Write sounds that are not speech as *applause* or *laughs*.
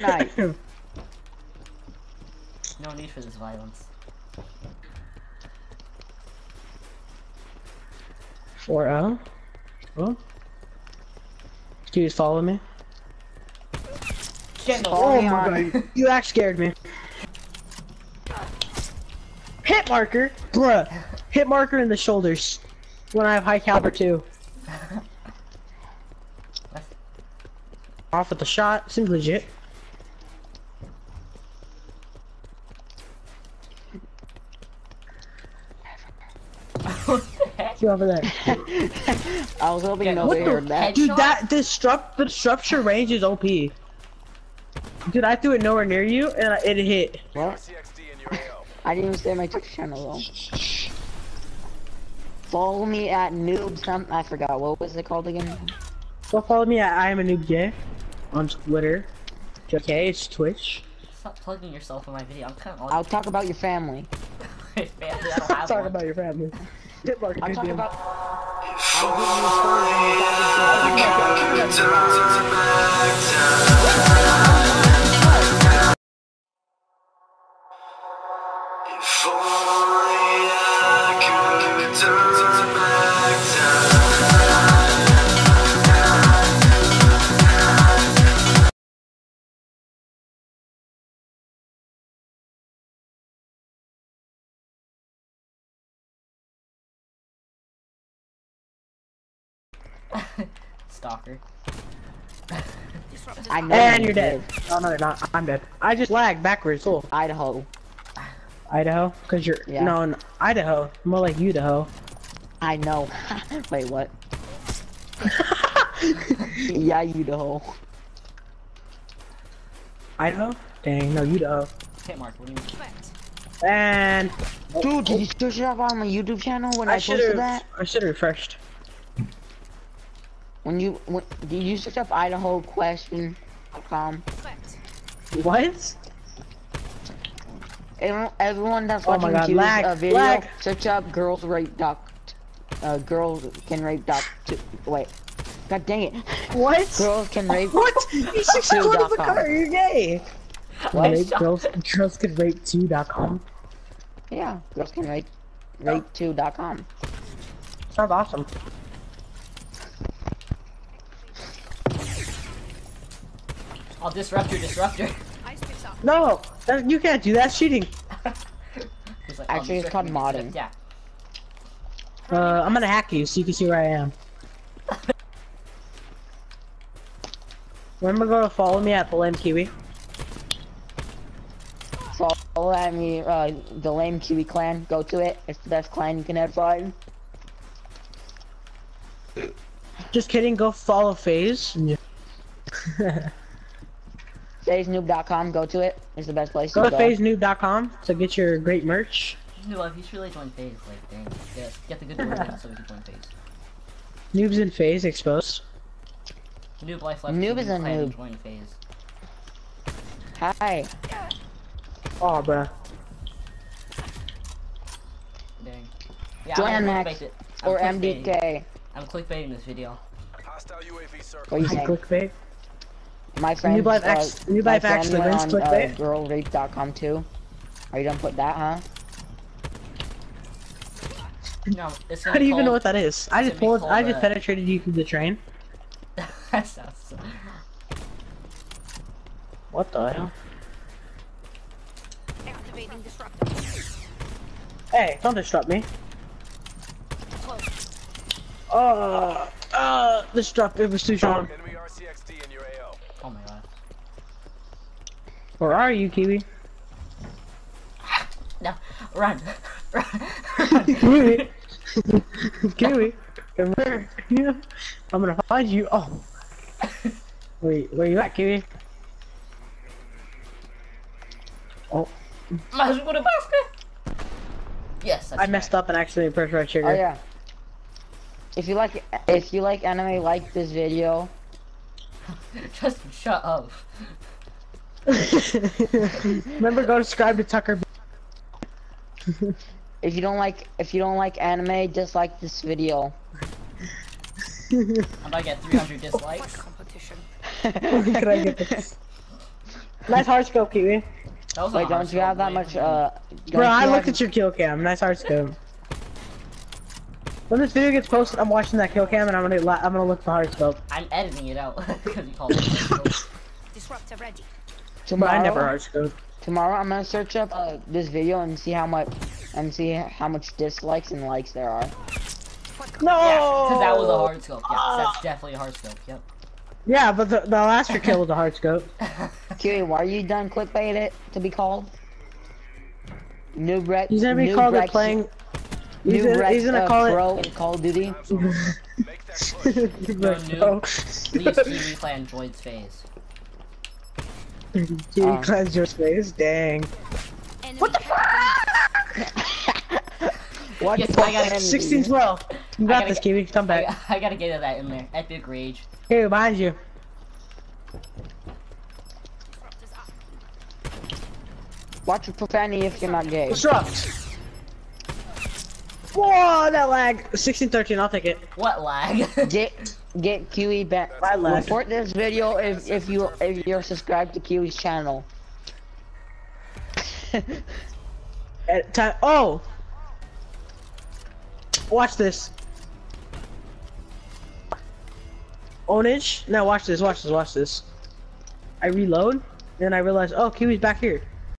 night. *laughs* No need for this violence. Four oh. Oh. Do you follow me? Kendall, oh Follow me on. Oh *laughs* You act scared me. Hit marker, bruh. Hit marker in the shoulders. When I have high caliber too. *laughs* Off with the shot. Seems legit. What the heck? You over there. *laughs* I was hoping Yeah, nobody what the- heard that. Dude, Headshot? that disrupt the structure range is OP. Dude, I threw it nowhere near you and I- it hit. What? CXD in your AO. I didn't even say my Twitch channel though. Follow me at noob some I forgot what was it called again? Go follow me at I am a noob gay on Twitter. Okay, it's Twitch. Stop plugging yourself in my video. I'm kind of I'll talk about your family. *laughs* family. I don't have *laughs* Talk one. about your family. Hit marker, I'll good talk deal. about I'll give you stories and If *laughs* Stalker. *laughs* I know And you you're dead. did. Oh no, you're not. I'm dead. I just lagged backwards. Oh, Idaho. Idaho? Cause you're Yeah. no, no, Idaho. More like Idaho. I know. *laughs* Wait, what? yeah, Idaho. Idaho? Dang, no, Idaho. Hit mark. What do you mean? And Dude, did you search it up on my YouTube channel when I, I should posted have. that? I should have refreshed. When you when, did you search up Idaho question? Com. What? Everyone, everyone that's Oh watching God, lag, uh, video, lag. search up girls rape doc. Uh, girls can rape doc. Wait. God dang it. What? Girls can *laughs* rape. What? You should go to the car. You're gay. What? Rape, girls, girls could rape too.com. Yeah, girls can rape. Rape2.com. Sounds awesome. I'll disrupt your disruptor. No, that, you can't do that. Cheating. *laughs* He's like, Actually, it's called you. modding. Yeah. Uh, I'm gonna hack you so you can see where I am. Remember, go to follow me at the Lame Kiwi. Follow at me, uh, the lame Kiwi clan. Go to it. It's the best clan you can ever find. Just kidding. Go follow Faze. *laughs* *laughs* FazeNoob.com. Go to it. It's the best place Go to to go. FazeNoob.com to get your great merch. No, if you should really join Faze, like, dang, get, get the good word so we can join Faze. Noobs in Faze exposed. Noob life left. Noob is a clan and noob. Join Faze. Hi. Oh, bruh. Dang. Yeah, Join I'm gonna MX clickbait it. I'm Or MDK. I'm clickbaiting this video. Hostile UAV circle. What do you think? Clickbait. My friend. New Life uh, X- New my Life friend actually went wins on, uh, clickbait. girlrape.com too. Are you done put that, huh? No, it's How do you even know what that is? I just pulled. I just uh, penetrated you through the train. that sounds. *laughs* What the hell? Activating disruptor. Hey, don't disrupt me. Uh, uh, disrupt. It was too strong. Enemy RCXD in your AO. Oh my god. Where are you, Kiwi? No, run! run! *laughs* run. Kiwi. *laughs* Kiwi. Come here. Yeah. I'm gonna find you. Oh. Wait, where you at, Kiwi? Oh, Mas gonna basket! Yes, that's I messed up and accidentally pressed right trigger. Oh yeah. If you like, if you like anime, like this video. *laughs* Just shut up. *laughs* Remember, go subscribe to Tucker. If you don't like, if you don't like anime, dislike this video. I'm about to get 300 dislikes. Competition. *laughs* Can I get this? Nice hard scope, Kiwi. That was a Wait, don't you have that much, uh... Bro, I looked have- at your kill cam. Nice hard scope. When this video gets posted, I'm watching that kill cam and I'm gonna la- I'm gonna look for hard scope. I'm editing it out *laughs* because you called it hard scope. Disruptor ready. But Tomorrow, I never hard scope. tomorrow I'm gonna search up uh, this video and see how much and see how much dislikes and likes there are. No. Yeah, because that was a hard scope. Yeah, Ah. that's definitely a hard scope. Yep. Yeah, but the, the last year kill was a hard scope. *laughs* Kiwi, why are you done clickbait it to be called? New Rex. He's gonna be new called it Rex, playing. New He's gonna, Rex, he's gonna uh, call Pro in Call of Duty. Absolutely. Make that push. it. No, Bro. Please TV play on Droid's phase. Dude, Oh. cleanse your space. Dang. What the *laughs* What Yes, the I got it. fuck? 16 12. You got this, get- Kiwi. Come I, back. I gotta get that in there. Epic rage. Hey, behind you. Disruptor's up. Watch your profanity if you're not gay. Disrupt. Whoa, that lag. 16 13. I'll take it. What lag? *laughs* Get get Kiwi back. I lag. Report this video if if you if you're subscribed to Kiwi's channel. *laughs* At time. Oh. Watch this. Ownage. Now watch this. Watch this. Watch this. I reload, then I realize, oh, Kiwi's back here.